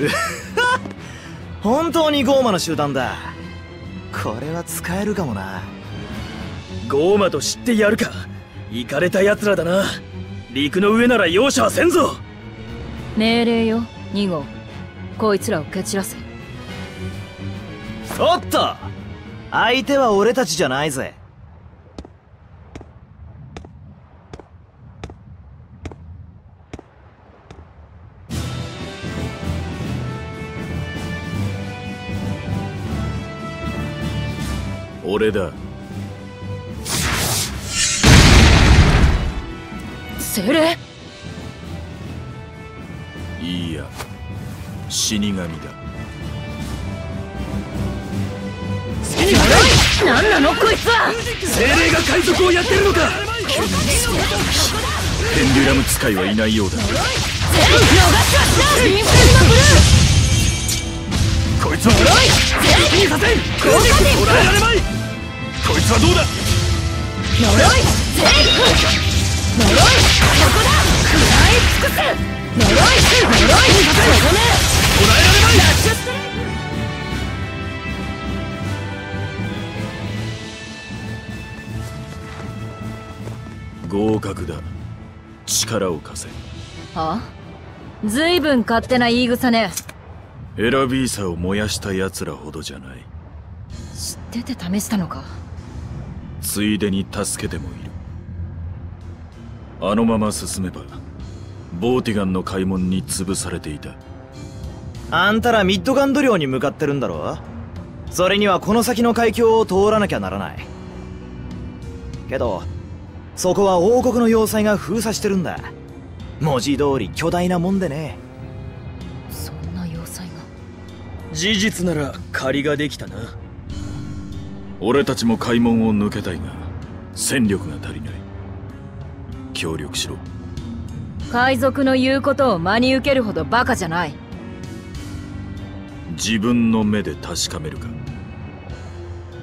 本当にゴーマの集団だ。これは使えるかもな。ゴーマと知ってやるか。行かれた奴らだな。陸の上なら容赦はせんぞ。命令よ2号。こいつらを蹴散らせ。おっと。相手は俺たちじゃないぜ。俺だ精霊？いいや。死神だ。何なのこいつは？精霊が海賊をやってるのか。ペンデュラム使いはいないようだ。逃しはしないインフェルノブルーこいつはいいさせん攻撃捕らえられまい。こいつはどうだ。呪い？全呪いここだ食らい尽くす呪い呪いそこね捕らえられまい合格だ。力を貸せ。あ？ずいぶん勝手な言い草ね。エラビーサを燃やした奴らほどじゃない。知ってて試したのか？ついでに助けてもいるあのまま進めばボーティガンの開門に潰されていた。あんたらミッドガンド領に向かってるんだろ？それにはこの先の海峡を通らなきゃならない。けどそこは王国の要塞が封鎖してるんだ。文字通り巨大なもんでね。そんな要塞が。事実なら借りができたな。俺たちも開門を抜けたいが戦力が足りない協力しろ。海賊の言うことを真に受けるほどバカじゃない。自分の目で確かめるか。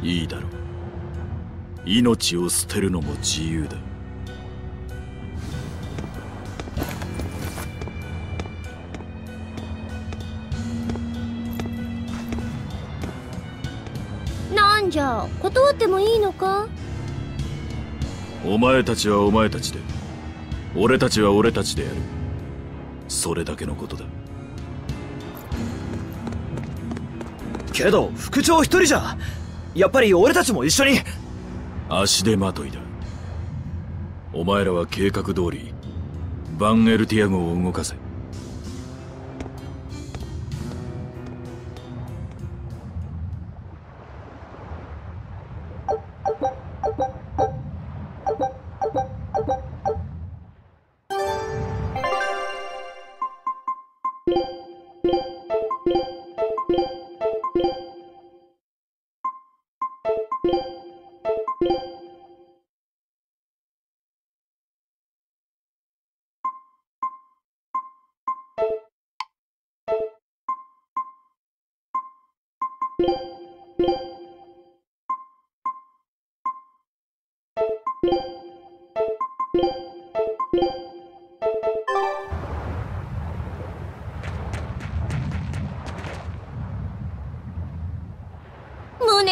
いいだろう。命を捨てるのも自由だ。なんじゃ断ってもいいのか？お前たちはお前たちで俺たちは俺たちでやる。それだけのことだ。けど副長一人じゃ。やっぱり俺たちも一緒に。足手まといだ。お前らは計画通りバンエルティア号を動かせ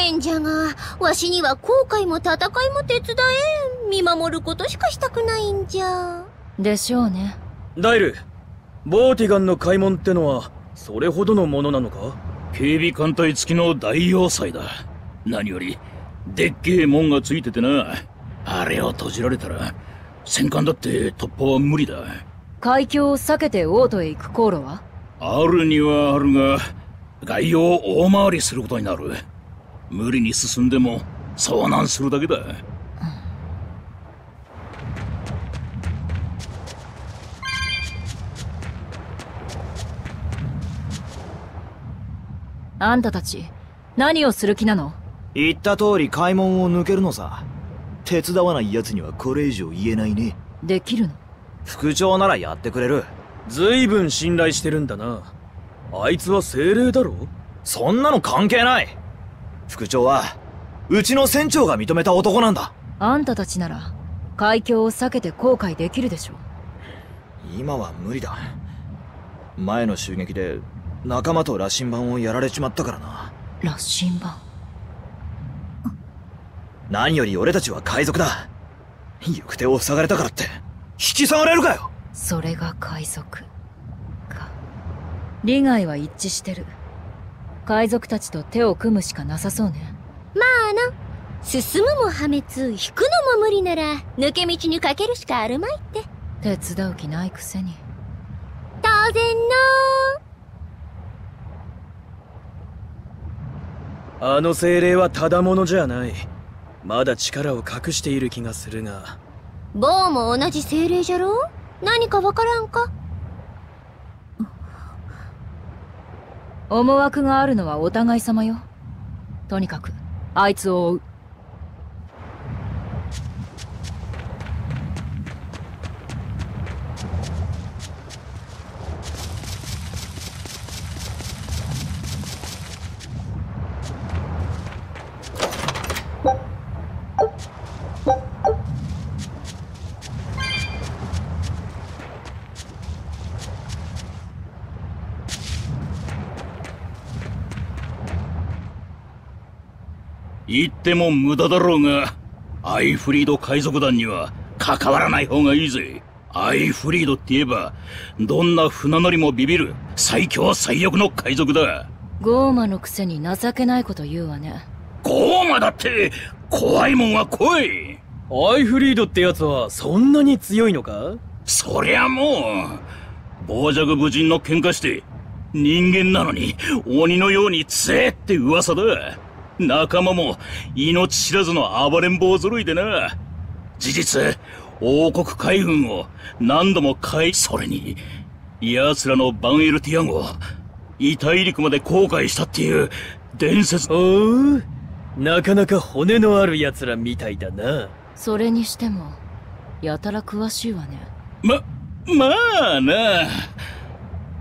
無念じゃがわしには後悔も戦いも手伝えん。見守ることしかしたくないんじゃ。でしょうね。ダイルボーティガンの開門ってのはそれほどのものなのか？警備艦隊付きの大要塞だ。何よりでっけえ門がついててな。あれを閉じられたら戦艦だって突破は無理だ。海峡を避けて王都へ行く航路は？あるにはあるが外洋を大回りすることになる無理に進んでも遭難するだけだ。あんたたち何をする気なの？言った通り開門を抜けるのさ。手伝わない奴にはこれ以上言えないね。できるの？副長ならやってくれる。ずいぶん信頼してるんだな。あいつは精霊だろ？そんなの関係ない副長はうちの船長が認めた男なんだ。あんたたちなら海峡を避けて後悔できるでしょ今は無理だ。前の襲撃で仲間と羅針盤をやられちまったからな。羅針盤？何より俺たちは海賊だ。行く手を塞がれたからって。引き下がれるかよ。それが海賊か。利害は一致してる海賊たちと手を組むしかなさそうね。まあな進むも破滅引くのも無理なら抜け道にかけるしかあるまいって。手伝う気ないくせに。当然あの精霊はただものじゃない。まだ力を隠している気がするが。の坊も同じ精霊じゃろ何かわからんか？思惑があるのはお互い様よ。とにかくあいつを追う言っても無駄だろうが、アイフリード海賊団には関わらない方がいいぜ。アイフリードって言えば、どんな船乗りもビビる最強最悪の海賊だ。ゴーマのくせに情けないこと言うわねゴーマだって、怖いもんは怖い。アイフリードってやつはそんなに強いのか？そりゃもう、傍若無人の喧嘩して、人間なのに鬼のように強えって噂だ。仲間も命知らずの暴れん坊揃いでな。事実、王国海軍を何度も海、それに、奴らのバンエルティアンを、遺体陸まで航海したっていう伝説。おうなかなか骨のある奴らみたいだなそれにしてもやたら詳しいわねま、まあな。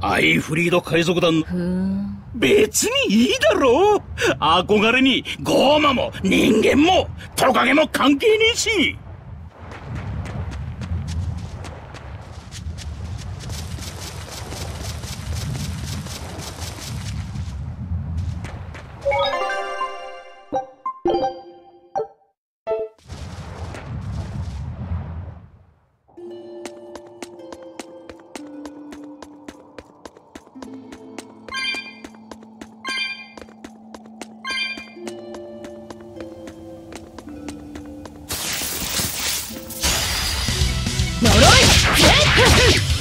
アイフリード海賊団のふーん別にいいだろ。う憧れにゴーマも人間もトカゲも関係ねえし。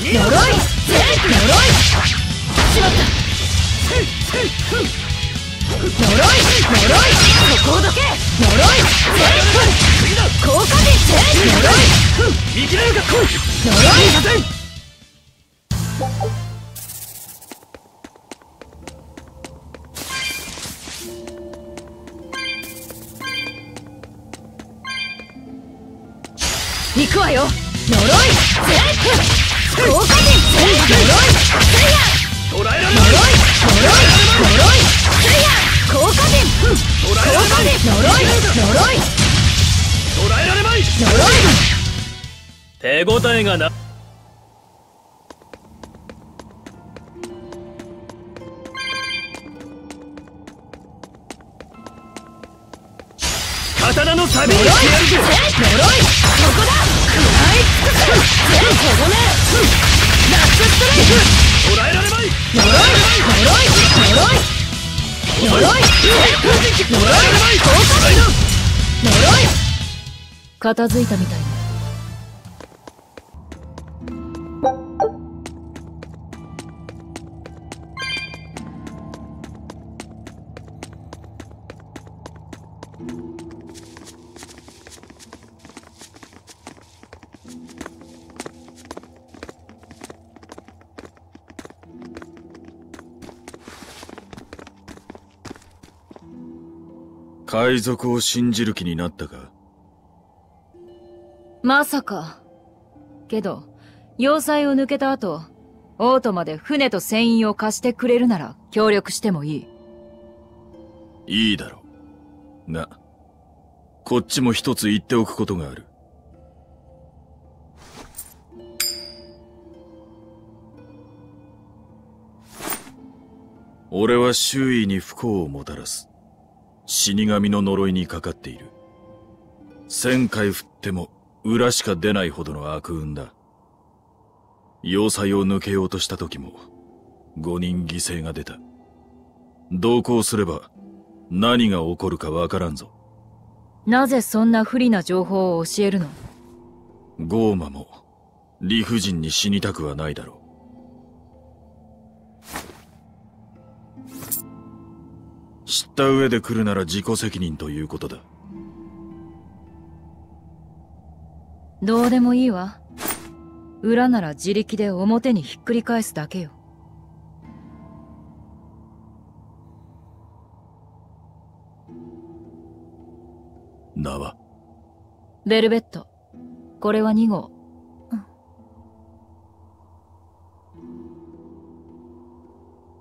呪い呪いしまった呪い呪いそこをどけ呪いぜ効果でぜ呪い生きれるか呪い行くわよ。呪い。ぜ効果でぜ呪いせや捕らえられ呪い呪い呪いせや効果で効果で呪い呪い捕らえられまい呪い手応えがな。片付いたみたいな海賊を信じる気になったか？まさかけど要塞を抜けた後、オートまで船と船員を貸してくれるなら協力してもいい。いいだろう。が、こっちも一つ言っておくことがある。俺は周囲に不幸をもたらす。死神の呪いにかかっている。千回振っても裏しか出ないほどの悪運だ。要塞を抜けようとした時も、五人犠牲が出た。同行すれば、何が起こるかわからんぞ。なぜそんな不利な情報を教えるの？ゴーマも、理不尽に死にたくはないだろう。知った上で来るなら自己責任ということだ。どうでもいいわ。裏なら自力で表にひっくり返すだけよ。名は？ベルベット。これは2号。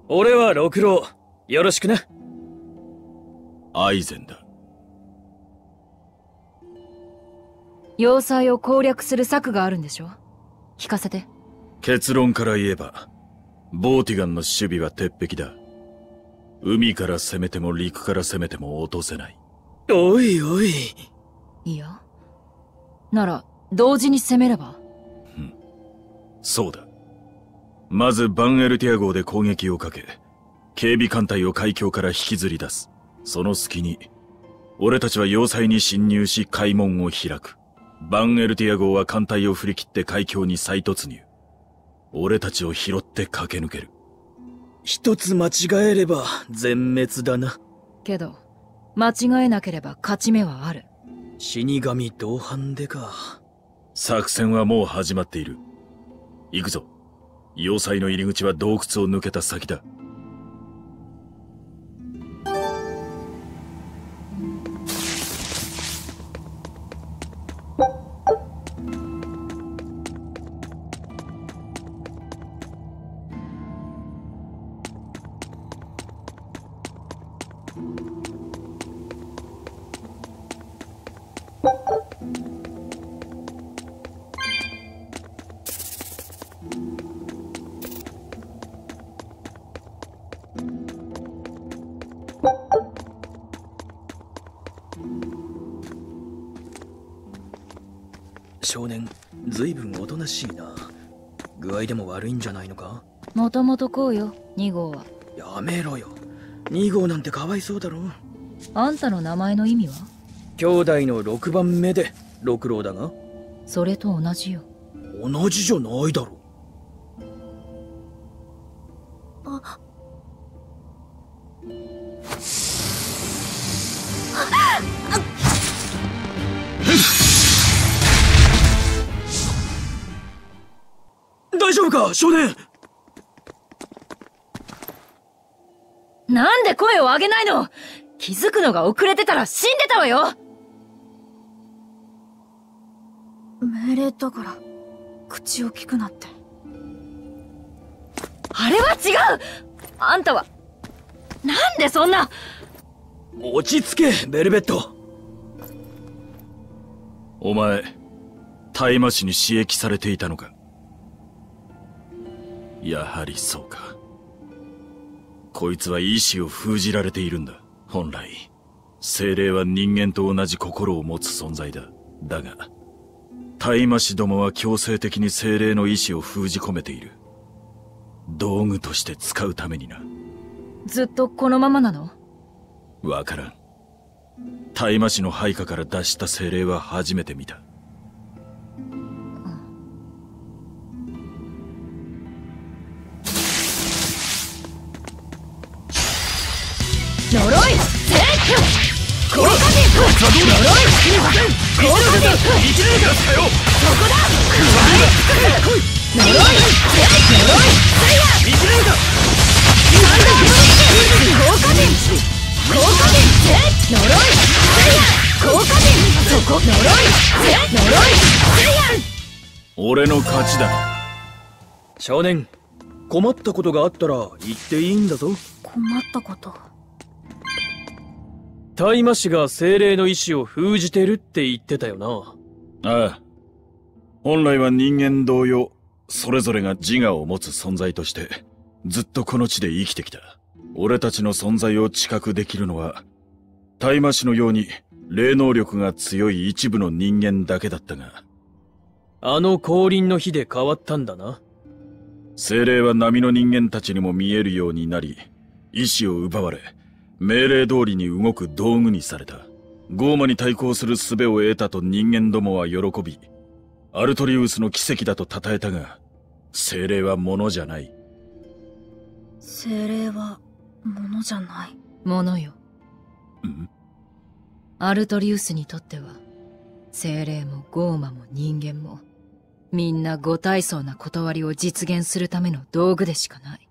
俺は六郎。よろしくな。アイゼンだ。要塞を攻略する策があるんでしょ？聞かせて。結論から言えば、ボーティガンの守備は鉄壁だ。海から攻めても陸から攻めても落とせない。おいおい。いや。なら、同時に攻めれば？そうだ。まずバンエルティア号で攻撃をかけ、警備艦隊を海峡から引きずり出す。その隙に、俺たちは要塞に侵入し海門を開く。バンエルティア号は艦隊を振り切って海峡に再突入。俺たちを拾って駆け抜ける。一つ間違えれば全滅だな。けど、間違えなければ勝ち目はある。死神同伴でか。作戦はもう始まっている。行くぞ。要塞の入り口は洞窟を抜けた先だ。なんてかわいそうだろ。あんたの名前の意味は？兄弟の6番目で六郎だがそれと同じよ。同じじゃないだろ。大丈夫か少年なんで声を上げないの？気づくのが遅れてたら死んでたわよ。命令だから口を聞くなって。あれは違う！あんたは、なんでそんな？落ち着けベルベット。お前、大麻市に刺激されていたのか？やはりそうか。こいつは意志を封じられているんだ。本来。精霊は人間と同じ心を持つ存在だ。だが、大麻師どもは強制的に精霊の意志を封じ込めている。道具として使うためにな。ずっとこのままなの？わからん。大麻師の配下から脱した精霊は初めて見た。呪い聖句効果的呪い効果的生きれるかよそこだ加え尽くす呪い聖呪い聖夜生きれるかなんだ効果的効果的聖呪い聖夜効果的そこ呪い聖呪い聖夜俺の勝ちだ。少年困ったことがあったら言っていいんだぞ困ったこと大魔師が精霊の意志を封じてるって言ってたよなああ。本来は人間同様、それぞれが自我を持つ存在として、ずっとこの地で生きてきた。俺たちの存在を知覚できるのは、大魔師のように霊能力が強い一部の人間だけだったが、あの降臨の日で変わったんだな精霊は波の人間たちにも見えるようになり、意志を奪われ、命令通りに動く道具にされた。ゴーマに対抗する術を得たと人間どもは喜び、アルトリウスの奇跡だと称えたが、精霊はものじゃない。精霊は物じゃない。ものよん？アルトリウスにとっては精霊もゴーマも人間もみんな五体層な断りを実現するための道具でしかない。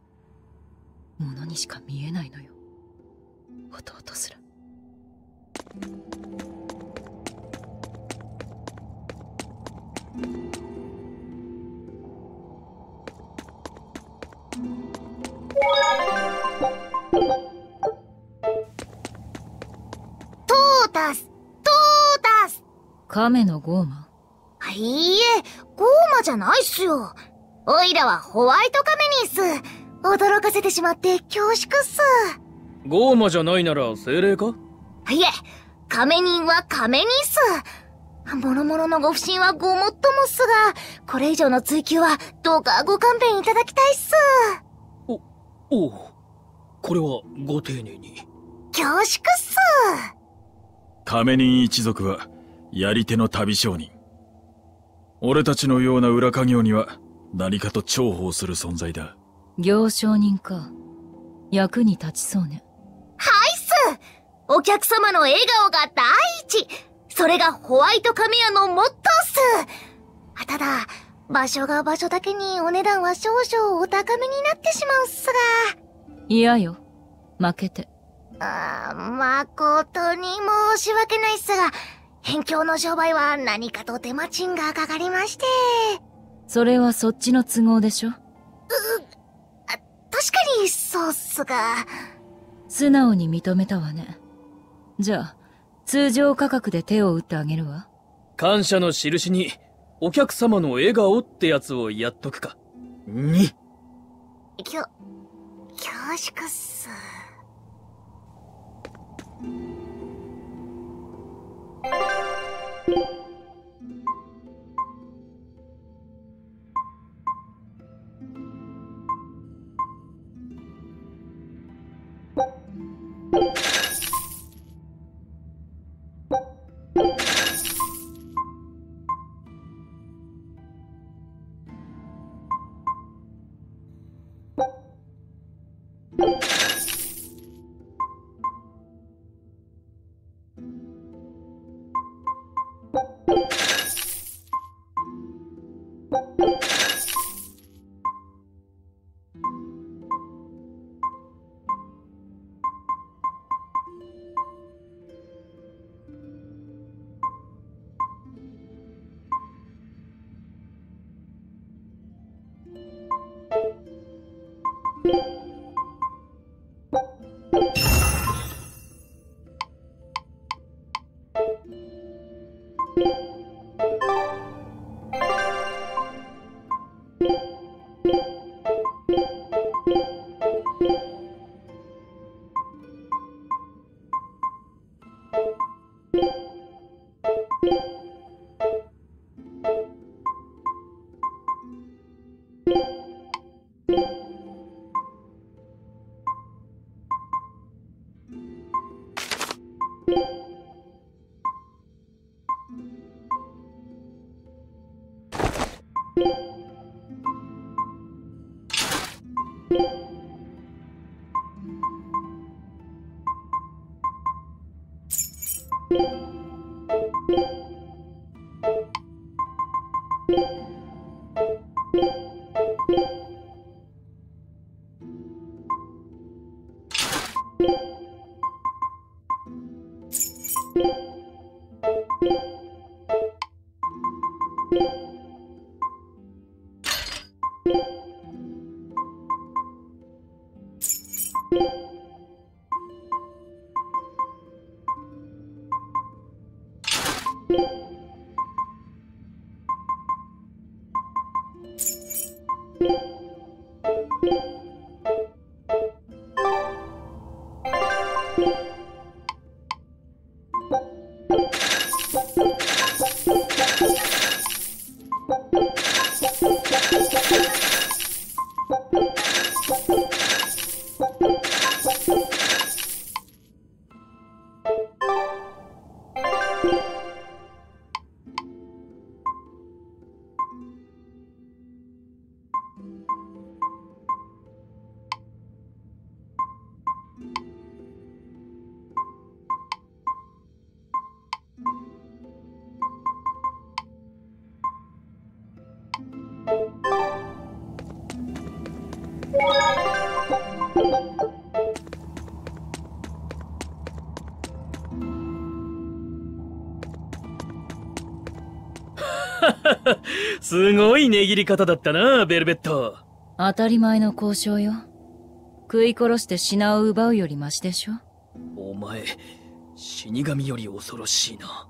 ものにしか見えないのよ弟すらトータストータス亀のゴーマ？いいえ、ゴーマじゃないっすよ。おいらはホワイトカメニーっす。驚かせてしまって恐縮っす。ゴーマじゃないなら精霊か？いえ、カメニンはカメニーっす。もろもろのご不審はごもっともっすが、これ以上の追求はどうかご勘弁いただきたいっす。おうこれはご丁寧に恐縮っす。亀人一族は、やり手の旅商人。俺たちのような裏家業には、何かと重宝する存在だ。行商人か役に立ちそうねはいっすお客様の笑顔が第一。それがホワイトカメ屋のモットーっす。ただ、場所が場所だけにお値段は少々お高めになってしまうっす嫌よ。負けて。が。あー誠に申し訳ないっすが、辺境の商売は何かと手間賃がかかりまして。それはそっちの都合でしょ。確かにそうっすが。素直に認めたわね。じゃあ、通常価格で手を打ってあげるわ。感謝の印に、お客様の笑顔ってやつをやっとくか。に。きょ、恐縮っす。切り方だったな、ベルベット。当たり前の交渉よ。食い殺して品を奪うよりマシでしょお前、死神より恐ろしいな。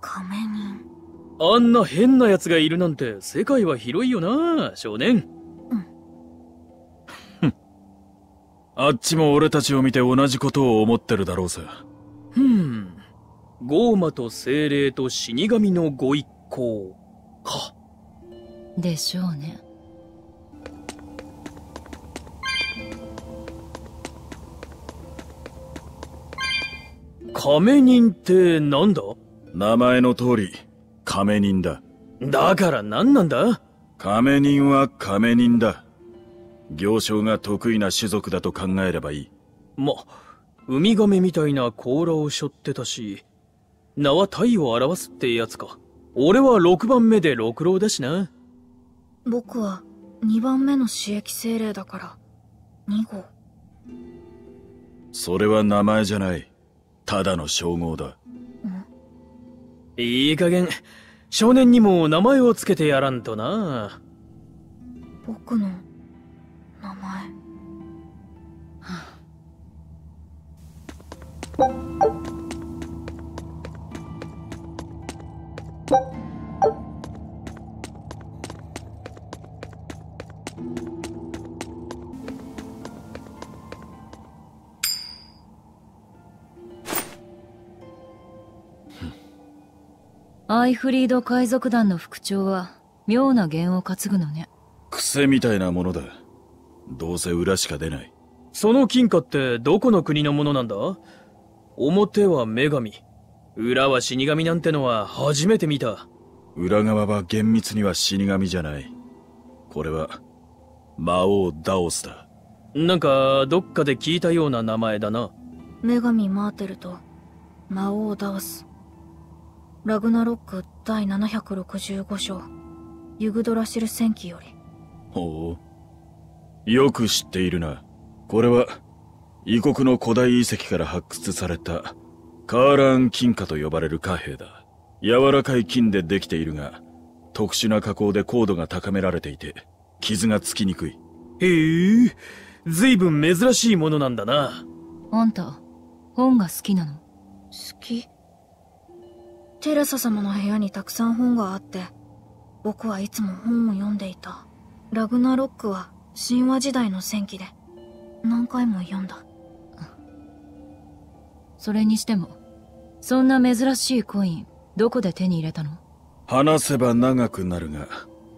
仮面人。あんな変な奴がいるなんて世界は広いよな、少年。あっちも俺たちを見て同じことを思ってるだろうさ。ふん。ゴーマと精霊と死神のご一行。か。でしょうね。亀人ってなんだ？名前の通り、亀人だ。だから何なんだ？亀人は亀人だ。行商が得意な種族だと考えればいい。ま、ウミガメみたいな甲羅を背負ってたし、名は太を表すってやつか。俺は6番目で六郎だしな。僕は2番目の刺激精霊だから、2号。それは名前じゃない。ただの称号だ。いい加減、少年にも名前をつけてやらんとな。僕の名前。アイフリード海賊団の副長は妙な弦を担ぐのね。癖みたいなものだ。どうせ裏しか出ない。その金貨ってどこの国のものなんだ？表は女神。裏は死神なんてのは初めて見た。裏側は厳密には死神じゃない。これは、魔王ダオスだ。なんか、どっかで聞いたような名前だな。女神マーテルと魔王ダオス。ラグナロック第765章。ユグドラシル戦記より。ほう。よく知っているな。これは、異国の古代遺跡から発掘された、カーラン金貨と呼ばれる貨幣だ。柔らかい金でできているが、特殊な加工で高度が高められていて、傷がつきにくい。へえ、ずいぶん珍しいものなんだな。あんた、本が好きなの？好きテレサ様の部屋にたくさん本があって、僕はいつも本を読んでいた。ラグナロックは神話時代の戦記で、何回も読んだ。それにしても、そんな珍しいコイン、どこで手に入れたの？話せば長くなるが、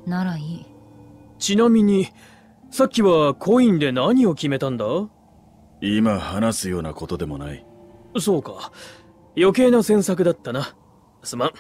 ならいい。ちなみに、さっきはコインで何を決めたんだ？今話すようなことでもない。そうか。余計な詮索だったな。すま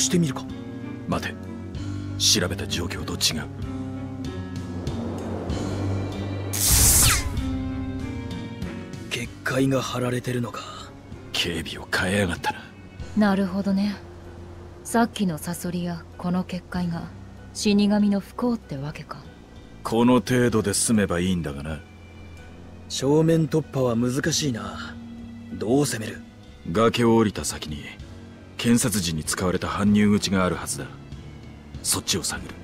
してみるか。待て。調べた状況と違う。結界が張られてるのか。警備を変えやがったな。なるほどね。さっきのサソリやこの結界が死神の不幸ってわけか。この程度で済めばいいんだがな。正面突破は難しいな。どう攻める？崖を降りた先に検察時に使われた搬入口があるはずだ。そっちを探る。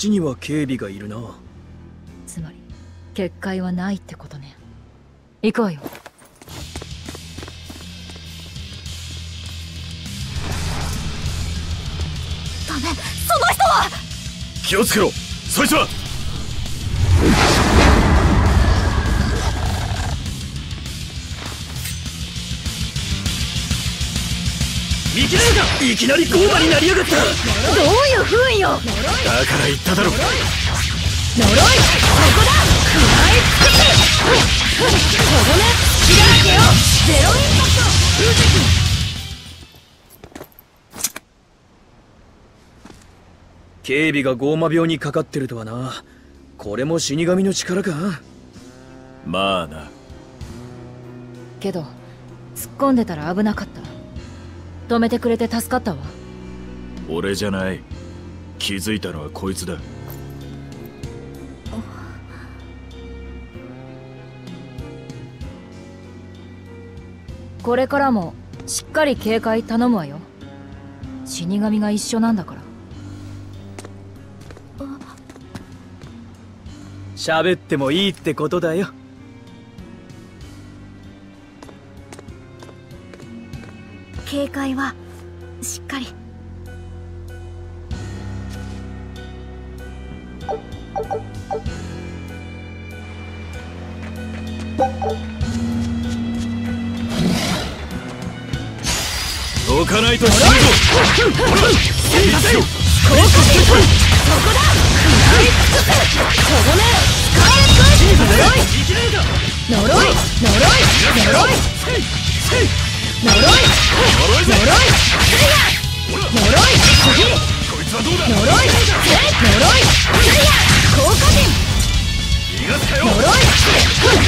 ちには警備がいるな。つまり結界はないってことね。行こうよ。ダメその人は！気をつけろ。そいつはいきなりゴーマになりやがった。どういう風よ。だから言っただろ。呪い。そこだ。食らいつけここね。キラーケよ。ゼロインパクト。警備がゴーマ病にかかってるとはな。これも死神の力か。まあな。けど突っ込んでたら危なかった止めてくれて助かったわ。俺じゃない。気づいたのはこいつだ。これからもしっかり警戒頼むわよ。死神が一緒なんだから。喋ってもいいってことだよ警戒はしっかり。どかないと死ぬぞ呪い呪い呪い呪い呪い。呪い。次こい。つはどうだ呪い。呪い。効果陣逃がすかよ。呪い。呪い。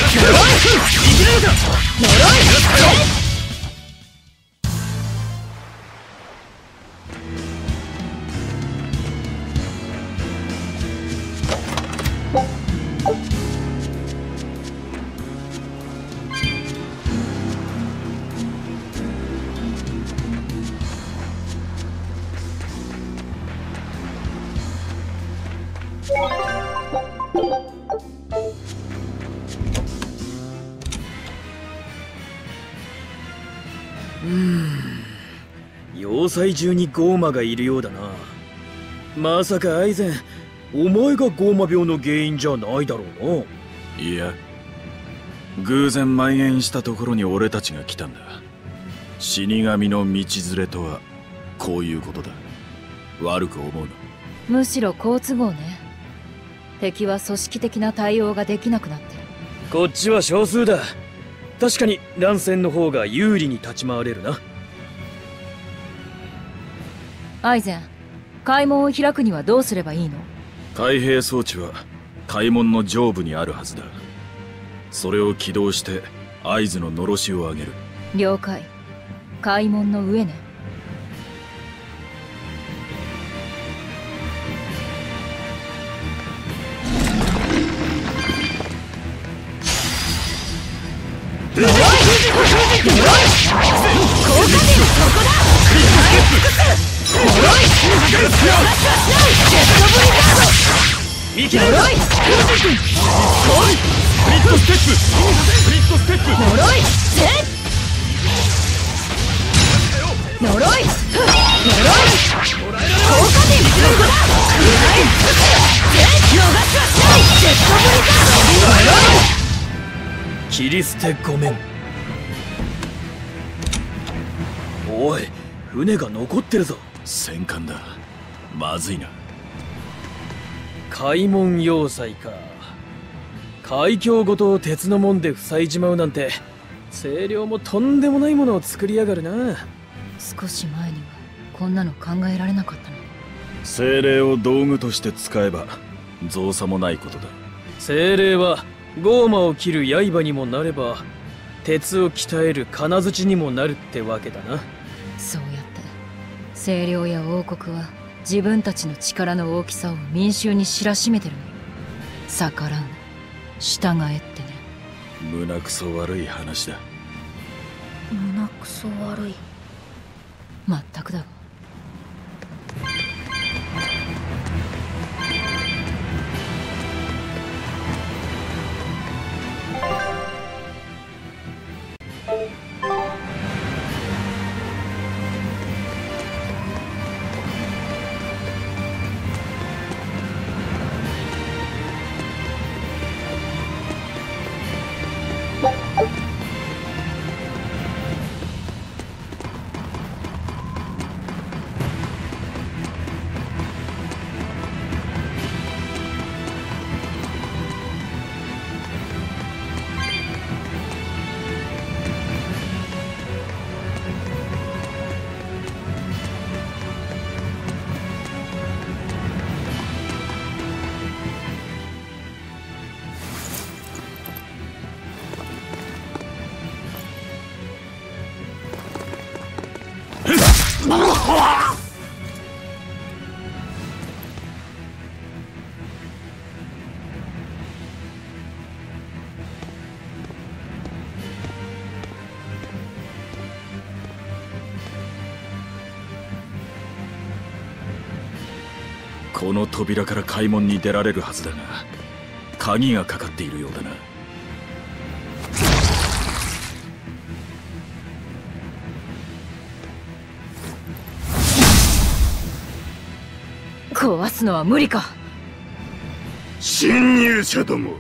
呪い要塞中にゴーマがいるようだな。まさかアイゼンお前がゴーマ病の原因じゃないだろうないや偶然蔓延したところに俺たちが来たんだ。死神の道連れとはこういうことだ。悪く思うな。むしろ好都合ね。敵は組織的な対応ができなくなってる。こっちは少数だ。確かに乱戦の方が有利に立ち回れるなアイゼン開門を開くにはどうすればいいの？開閉装置は開門の上部にあるはずだ。それを起動して合図ののろしを上げる。了解。開門の上ね。効果でそこだ使い尽くす呪い逃がしはしないジェットブリザード呪いステップスプリットステップ呪いせ呪い呪い効果でそこだ食らい尽くすせ逃がしはしないジェットブリザード呪い切り捨てごめん。おい船が残ってるぞ。戦艦だ。まずいな。開門要塞か。海峡ごと鉄の門で塞いじまうなんて清涼もとんでもないものを作りやがるな。少し前にはこんなの考えられなかったの。精霊を道具として使えば造作もないことだ。精霊はゴーマを切る刃にもなれば鉄を鍛える金槌にもなるってわけだな。そう清涼や王国は自分たちの力の大きさを民衆に知らしめてるの逆らうな従えってね。胸くそ悪い話だ。胸くそ悪い。まったくだ。わの扉から開門に出られるはずだが鍵がかかっているようだな。壊すのは無理か。侵入者ども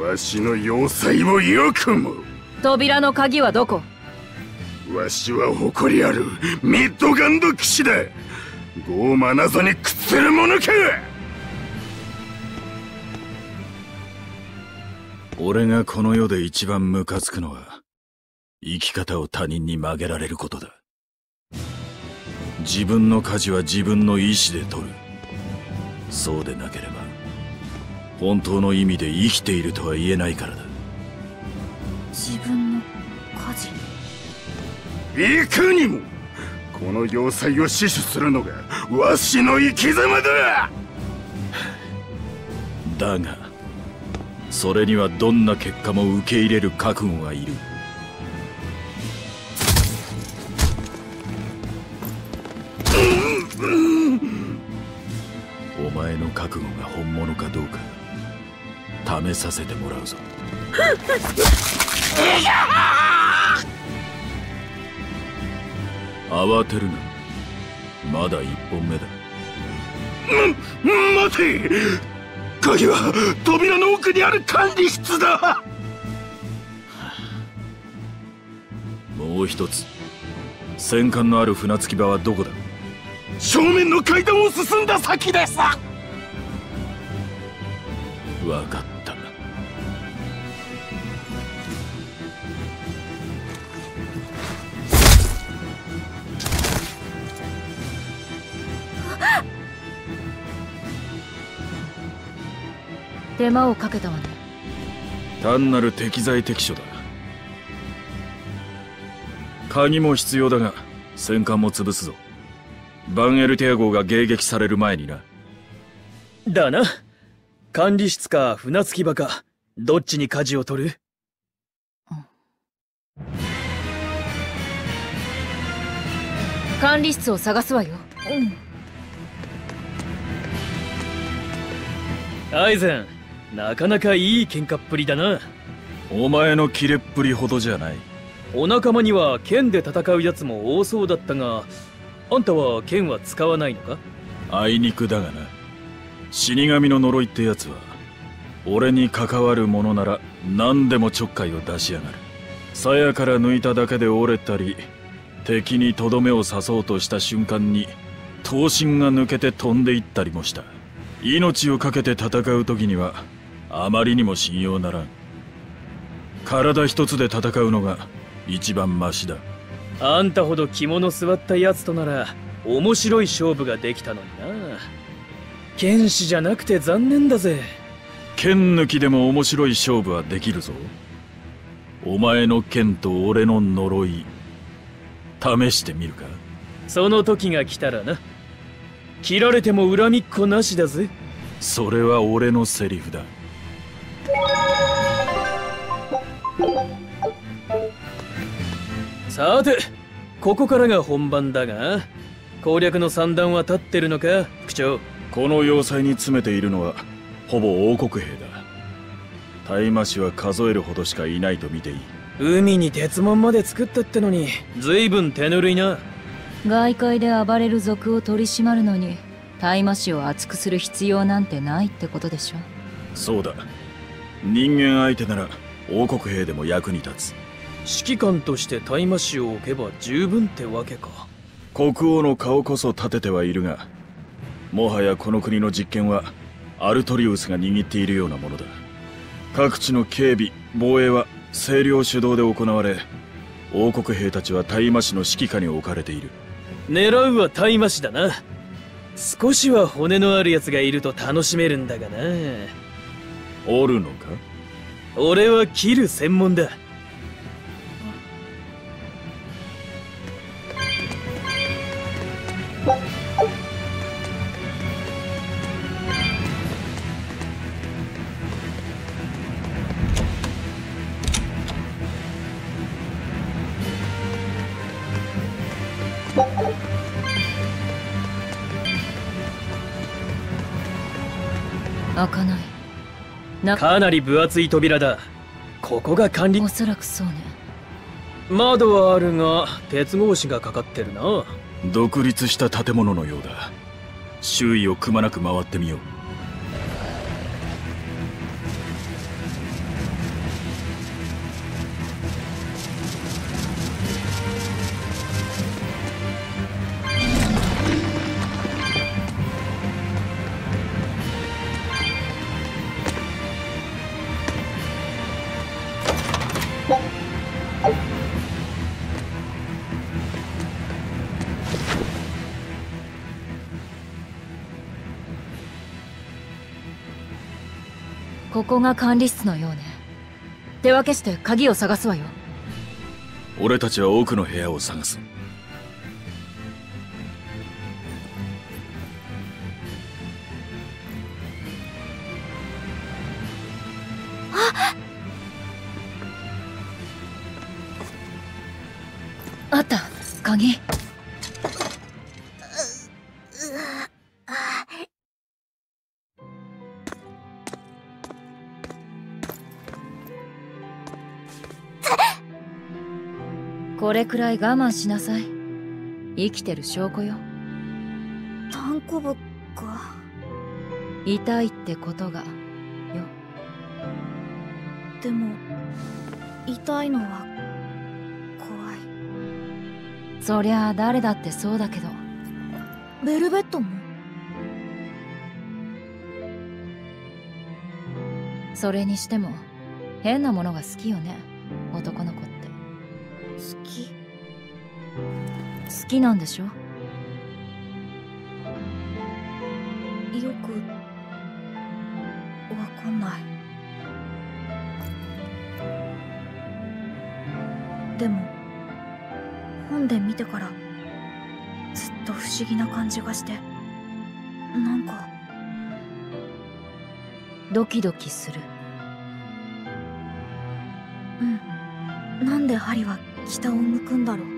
わしの要塞をよくも。扉の鍵はどこ？わしは誇りあるミッドガンド騎士だ。ゴーマなぞに屈する者か！俺がこの世で一番ムカつくのは生き方を他人に曲げられることだ。自分の舵は自分の意志で取る。そうでなければ本当の意味で生きているとは言えないからだ。自分の家事？いかにもこの要塞を死守するのがわしの生き様だ! だがそれにはどんな結果も受け入れる覚悟がいる。お前の覚悟が本物かどうか試させてもらうぞ 慌てるな。まだ一本目だ。待て。鍵は扉の奥にある管理室だ。もう一つ。戦艦のある船着き場はどこだ？正面の階段を進んだ先です。わかっ手間をかけたわね。単なる適材適所だ。鍵も必要だが戦艦も潰すぞ。バンエルテア号が迎撃される前にな。だな。管理室か船着き場か。どっちに舵を取る、うん、管理室を探すわよ。うん。アイゼン。なかなかいい喧嘩っぷりだな。お前のキレっぷりほどじゃない。お仲間には剣で戦うやつも多そうだったがあんたは剣は使わないのか？あいにくだがな。死神の呪いってやつは俺に関わるものなら何でもちょっかいを出しやがる。鞘から抜いただけで折れたり敵にとどめを刺そうとした瞬間に刀身が抜けて飛んでいったりもした。命を懸けて戦う時にはあまりにも信用ならん。体一つで戦うのが一番マシだ。あんたほど肝の座ったやつとなら面白い勝負ができたのにな。剣士じゃなくて残念だぜ。剣抜きでも面白い勝負はできるぞ。お前の剣と俺の呪い試してみるか。その時が来たらな。切られても恨みっこなしだぜ。それは俺のセリフださてここからが本番だが攻略の算段は立ってるのか？副長この要塞に詰めているのはほぼ王国兵だ。大麻氏は数えるほどしかいないと見ていい。海に鉄門まで作ったってのに。随分手ぬるいな。外界で暴れる族を取り締まるのに大麻氏を厚くする必要なんてないってことでしょ。そうだ。人間相手なら王国兵でも役に立つ指揮官として大麻氏を置けば十分ってわけか。国王の顔こそ立ててはいるがもはやこの国の実権はアルトリウスが握っているようなものだ。各地の警備防衛は清涼主導で行われ王国兵たちは大麻氏の指揮下に置かれている。狙うは大麻氏だな。少しは骨のある奴がいると楽しめるんだがな。おるのか？俺は切る専門だな。かなり分厚い扉だ。ここが管理。おそらくそうね。窓はあるが鉄格子がかかってるな。独立した建物のようだ。周囲をくまなく回ってみようここが管理室のようね。手分けして鍵を探すわよ。俺たちは奥の部屋を探す。くらい我慢しなさい。生きてる証拠よ。タンコブか。痛いってことがよ。でも、痛いのは、怖い。そりゃあ誰だってそうだけど。ベルベットも？それにしても変なものが好きよね。男の子きなんでしょ？よく、わかんない。でも、本で見てから、ずっと不思議な感じがして、なんか、ドキドキするうん。なんで針は北を向くんだろう。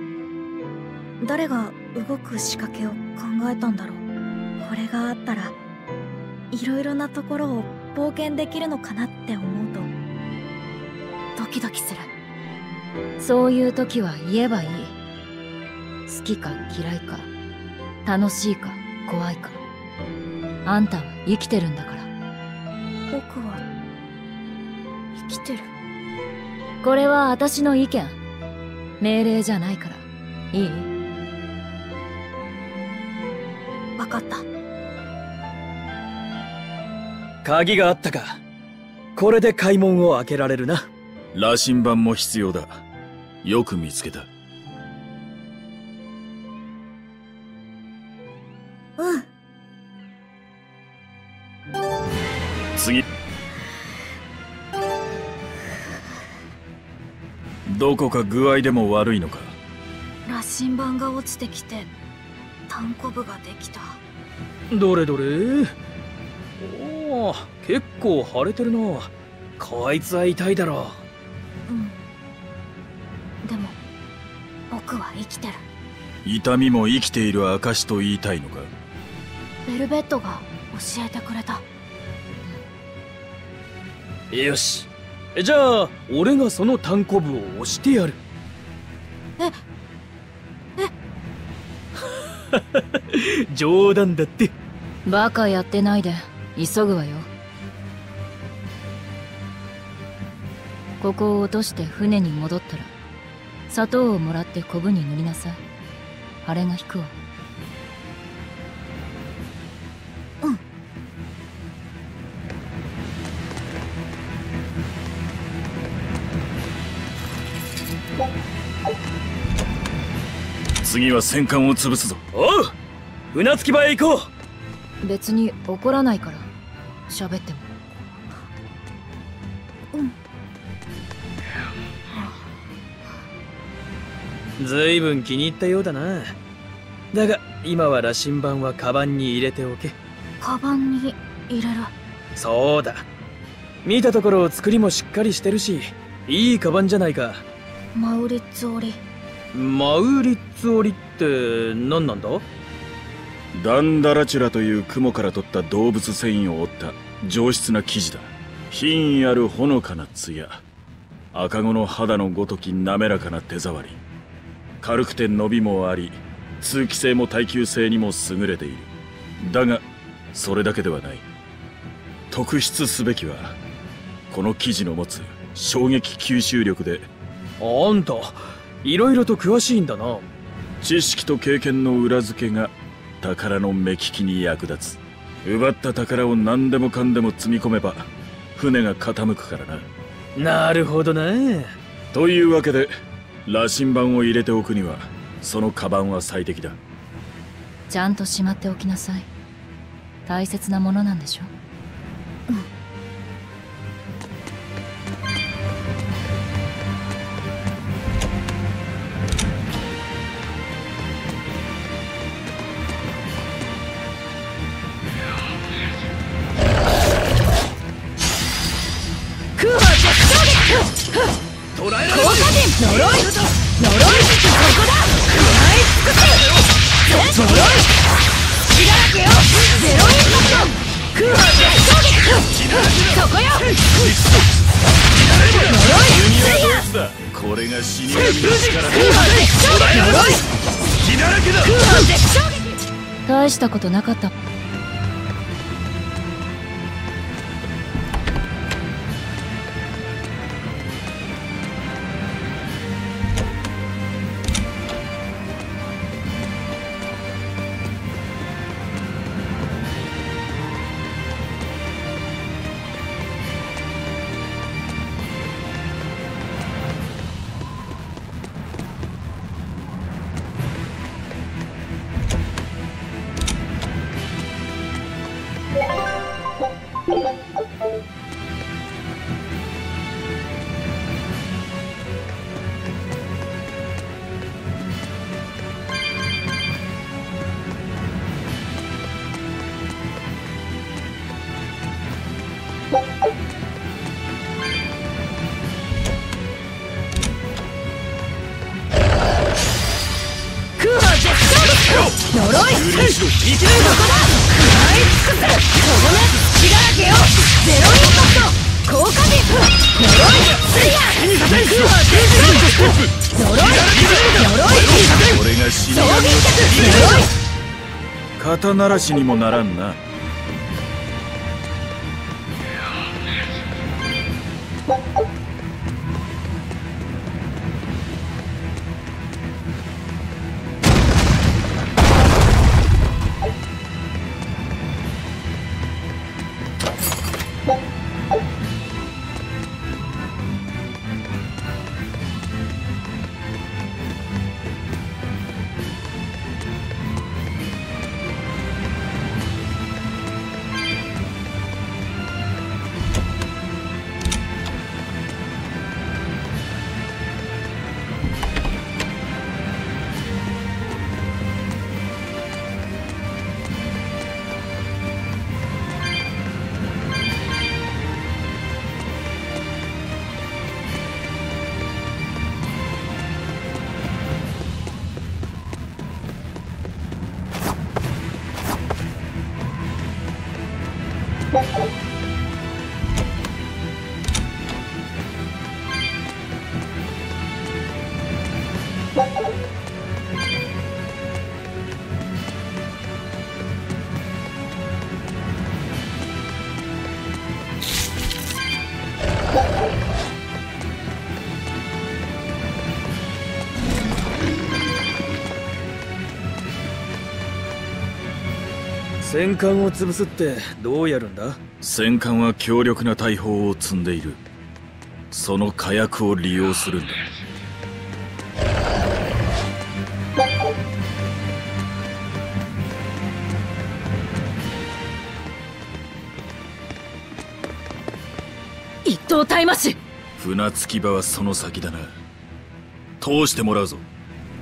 誰が動く仕掛けを考えたんだろう。これがあったらいろいろなところを冒険できるのかなって思うとドキドキする。そういう時は言えばいい。好きか嫌いか楽しいか怖いか。あんたは生きてるんだから。僕は生きてる。これは私の意見。命令じゃないから。いい？鍵があったか。これで開門を開けられるな。羅針盤も必要だ。よく見つけた。うん。次。どこか具合でも悪いのか？羅針盤が落ちてきて単コブができた。どれどれ？結構腫れてるな。こいつは痛いだろう。ん。でも僕は生きてる。痛みも生きている証と言いたいのか？ベルベットが教えてくれた。うよし。じゃあ俺がその単コブを押してやる。え。冗談だって。バカやってないで。急ぐわよここを落として船に戻ったら砂糖をもらってコブに塗りなさい。あれが引くわ。次は戦艦を潰すぞ。おう船着き場へ行こ別に怒らないから喋ってもずいぶん気に入ったようだな。だが今は羅針盤はカバンに入れておけ。カバンに入れるそうだ。見たところ作りもしっかりしてるしいいカバンじゃないか。マウリッツ織り。マウリッツ織りって何なんだ？ダンダラチュラという雲から取った動物繊維を折った上質な生地だ。品位あるほのかな艶。赤子の肌のごとき滑らかな手触り軽くて伸びもあり通気性も耐久性にも優れている。だがそれだけではない。特筆すべきはこの生地の持つ衝撃吸収力で。あんたいろいろと詳しいんだな。知識と経験の裏付けが宝の目利きに役立つ。奪った宝を何でもかんでも積み込めば船が傾くからな。なるほどなというわけで羅針盤を入れておくにはそのカバンは最適だ。ちゃんとしまっておきなさい。大切なものなんでしょ？空これが死空波絶衝撃呪い血だ大したことなかった話にもならんな。戦艦を潰すってどうやるんだ？戦艦は強力な大砲を積んでいる。その火薬を利用するんだ。一等タイマシ船着き場はその先だな。通してもらうぞ。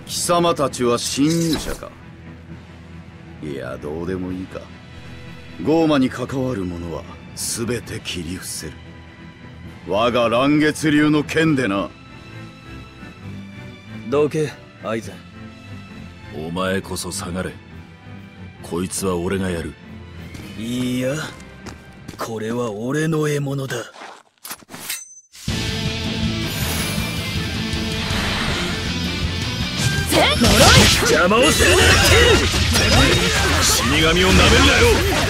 貴様たちは侵入者かいやどうでもいいか。ゴーマに関わる者は全て切り伏せる。我が乱月流の剣でな。どけアイゼン。お前こそ下がれ。こいつは俺がやる。いや。これは俺の獲物だ。邪魔をするな死神をなめるなよ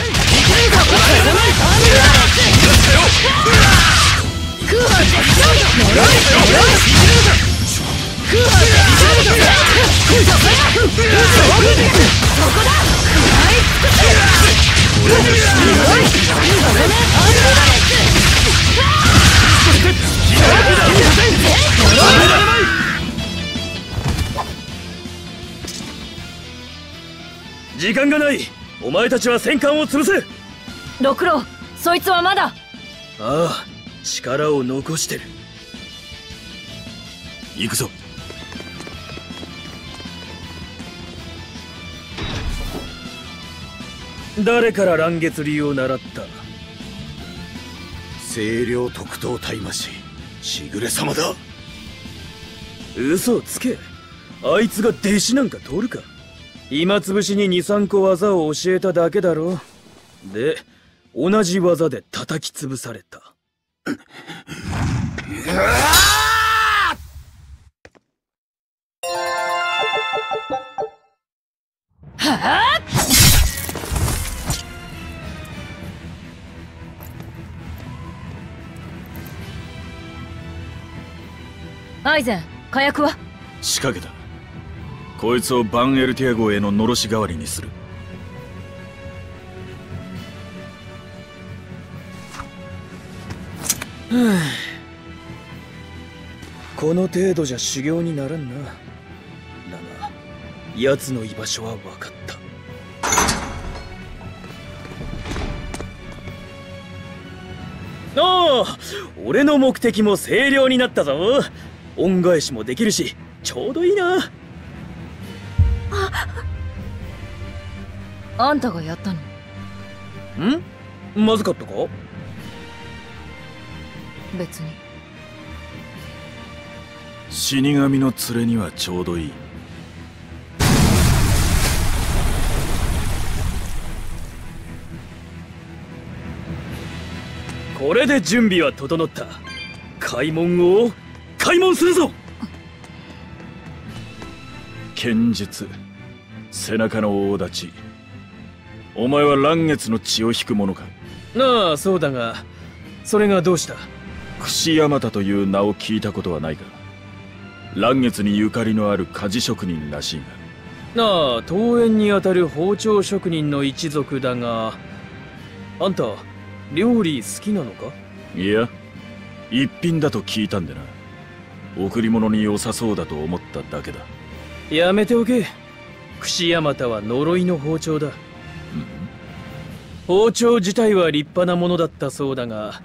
時間がない。お前たちは戦艦を潰せ。六郎そいつはまだ。ああ力を残してる。行くぞ。誰から乱月流を習った。清涼特等大魔師しぐれ様だ。嘘をつけ。あいつが弟子なんか通るか今つぶしに23個技を教えただけだろで同じ技で叩き潰された。アイゼン火薬は？仕掛けたこいつをバンエルティア号へののろし代わりにする。この程度じゃ修行にならんな。だが奴の居場所は分かった。ああ俺の目的も清涼になったぞ。恩返しもできるしちょうどいいな。あんたがやったの？ん？まずかったか？別に。死神の連れにはちょうどいい。これで準備は整った。開門を開門するぞ！剣術背中の大立ち。お前は乱月の血を引く者か？なあそうだがそれがどうした？櫛山田という名を聞いたことはないか？乱月にゆかりのある鍛冶職人らしいが。なあ桃園にあたる包丁職人の一族だがあんた料理好きなのか？いや一品だと聞いたんでな。贈り物に良さそうだと思っただけだやめておけ。櫛山田は呪いの包丁だ、包丁自体は立派なものだったそうだが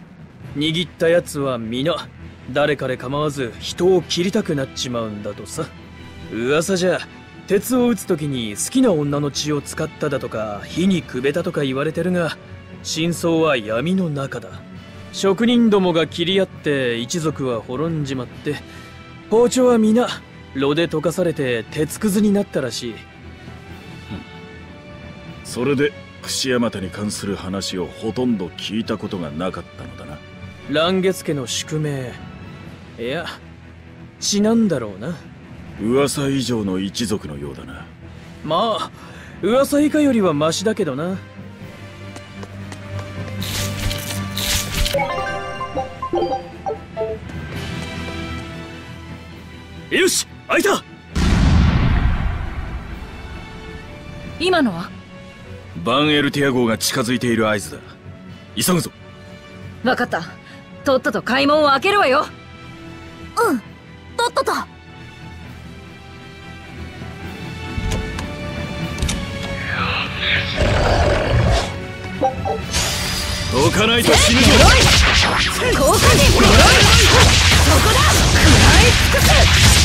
握ったやつは皆誰かで構わず人を切りたくなっちまうんだとさ。噂じゃ鉄を打つ時に好きな女の血を使っただとか火にくべたとか言われてるが真相は闇の中だ。職人どもが切り合って一族は滅んじまって包丁は皆炉で溶かされて鉄くずになったらしい。それで櫛山田に関する話をほとんど聞いたことがなかったのだな。蘭月家の宿命。いや血なんだろうな。噂以上の一族のようだな。まあ噂以下よりはマシだけどな。よし開いた。今のは？バンエルティア号が近づいている合図だ。急ぐぞ。分かった。とっとと開門を開けるわよ。うん。とっとと。どかないと死ぬぞ。効果に呪い。そこだ。食らい尽く。す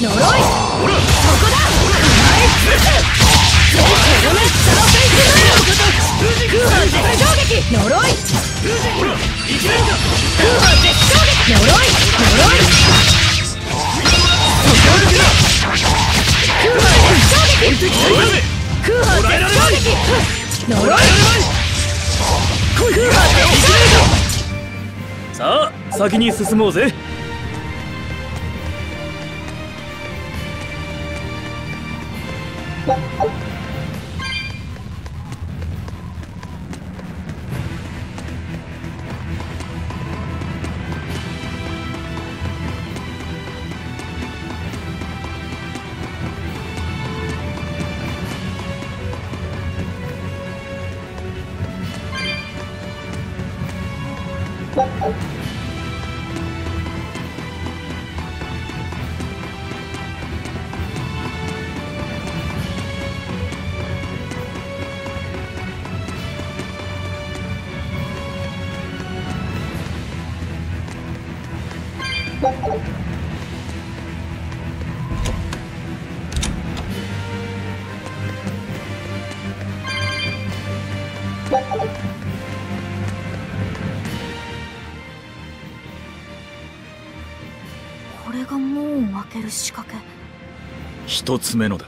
呪いそこだ食らい尽くすぜとどめサラフェイス空破絶頂撃呪い空破絶頂撃呪い呪い空破絶頂撃空破絶頂撃呪い空破絶頂撃さあ先に進もうぜ。Thank you. これが門を開ける仕掛け。一つ目のだ。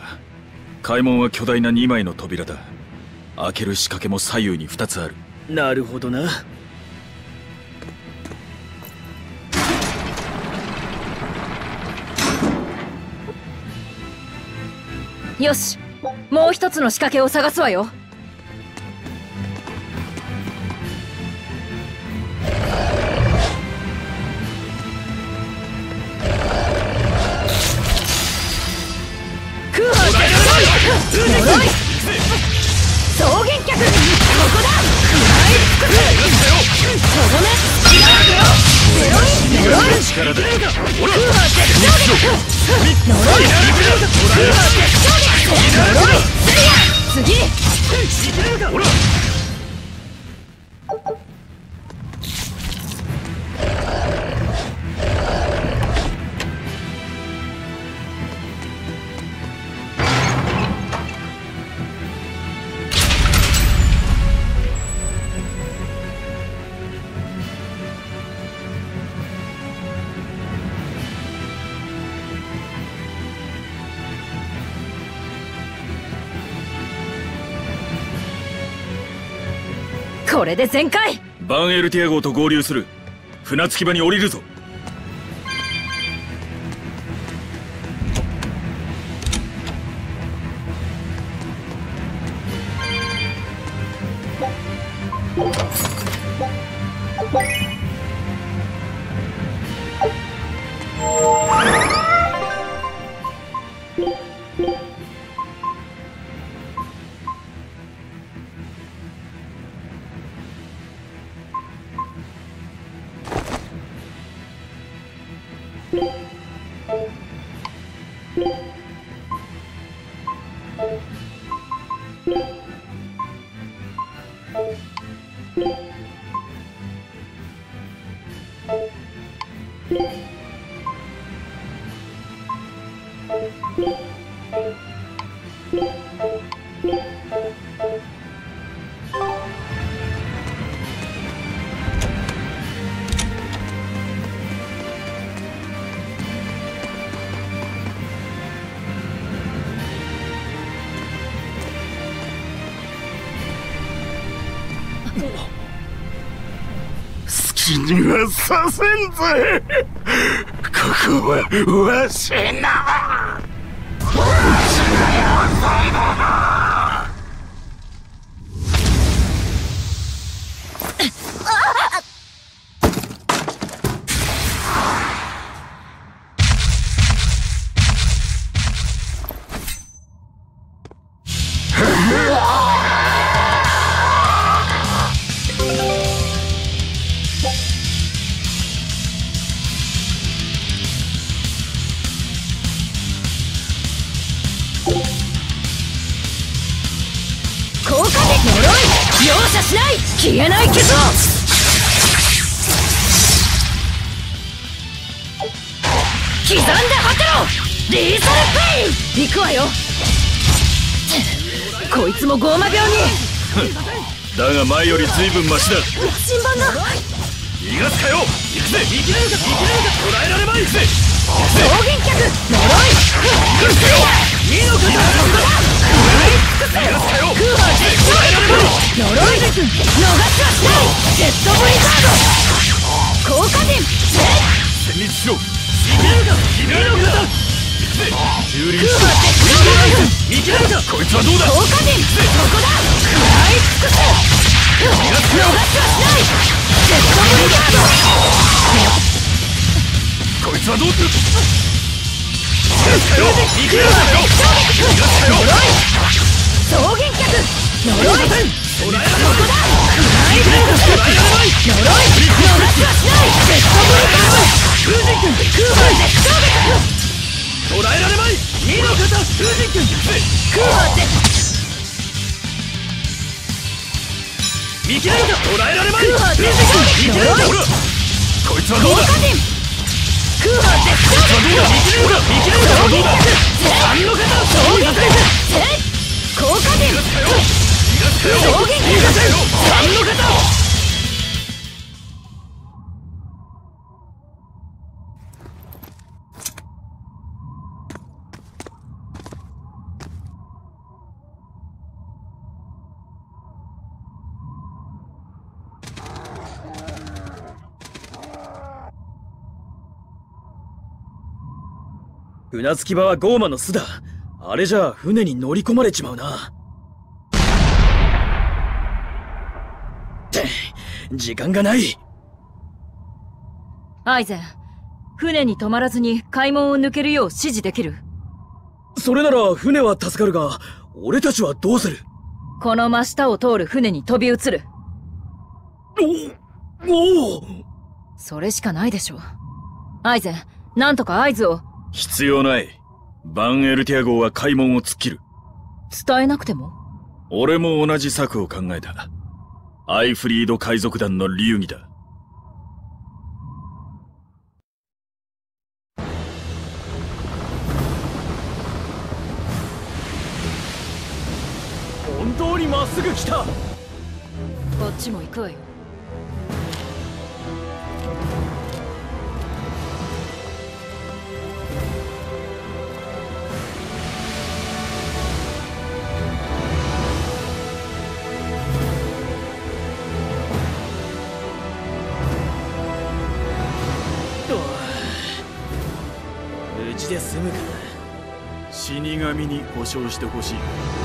開門は巨大な2枚の扉だ。開ける仕掛けも左右に2つある。なるほどな。よし。もう一つの仕掛けを探すわよこれで全開。バンエルティア号と合流する。船着き場に降りるぞ。好きにはさせんぜ。ここはわしの。随分マシだ。新版が逃がすかよ。行くぜ。生きれるか生きれるか捉えられまい行くぜ。草原客呪い。逃がすかよ。二の方食らい尽くせ空破絶頂呪い逃しはしない。ジェットブリザード。効果陣戦慄しろ。生きれるか。君の方行くぜ。蹂躙しろ空破絶頂生きれる。かこいつはどうだ。効果陣そこだ。食らい尽くせ逃しはしないジェットブリザードこいつはどうする逃がすかよ生きれるかよ逃がすかよ草原客呪い捉えられそこだ食らい尽くせ呪いしはしないジェットブリザード風神君空破絶頂捉えられまい二の方風神君空破見切れるか？捉えられまい。空破絶見切れるか？頂ほらこいつはどうだ？効果陣空破絶こいつはどうだ？見切れるか？見切れるか？どうだ？三の方草原客効果陣逃がすか？よ草原客逃がすか？よ三の方船着き場はゴーマの巣だ。あれじゃあ船に乗り込まれちまうな。って時間がない。アイゼン船に止まらずに海門を抜けるよう指示できる？それなら船は助かるが俺たちはどうする？この真下を通る船に飛び移る。おおそれしかないでしょアイゼンなんとか合図を必要ない。バンエルティア号は海門を突っ切る。伝えなくても？俺も同じ策を考えた。アイフリード海賊団の流儀だ。本当にまっすぐ来た。こっちも行くわよで済むか死神に保証してほしい。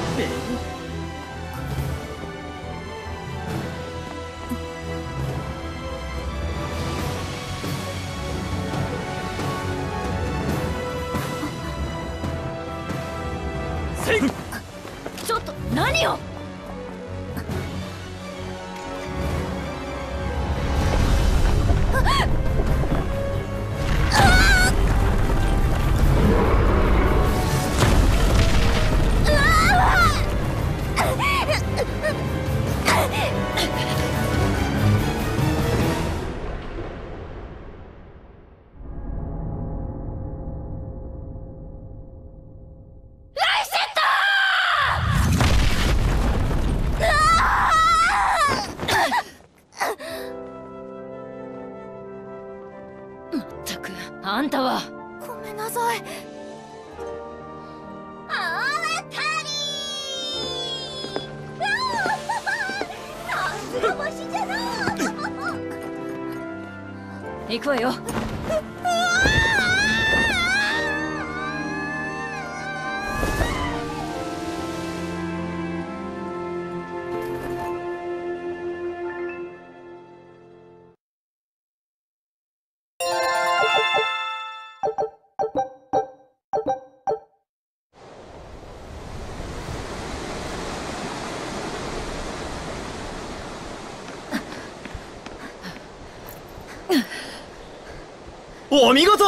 お見事！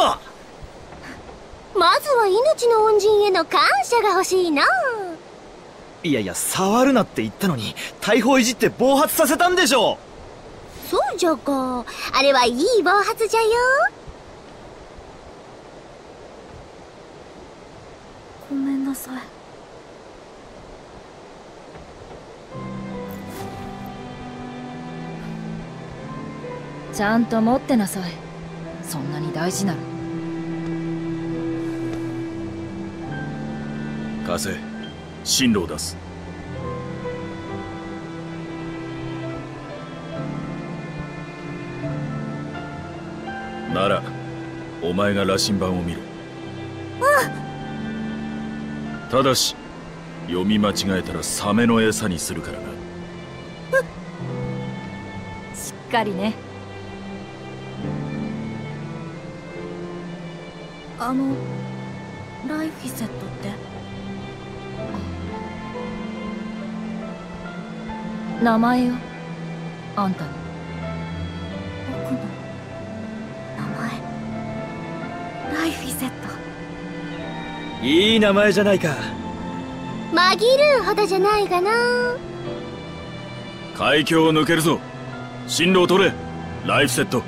まずは命の恩人への感謝が欲しいないやいや、触るなって言ったのに、大砲いじって暴発させたんでしょそうじゃかあれはいい暴発じゃよ。ごめんなさい。ちゃんと持ってなさいそんなに大事なら貸せ。進路を出す。なら、お前が羅針盤を見ろ。ただし、読み間違えたらサメの餌にするからな。しっかりねあのライフィセットって？名前よあんたの。僕の名前。ライフィセット。いい名前じゃないか。紛るほどじゃないかな。海峡を抜けるぞ。進路を取れ。ライフセット。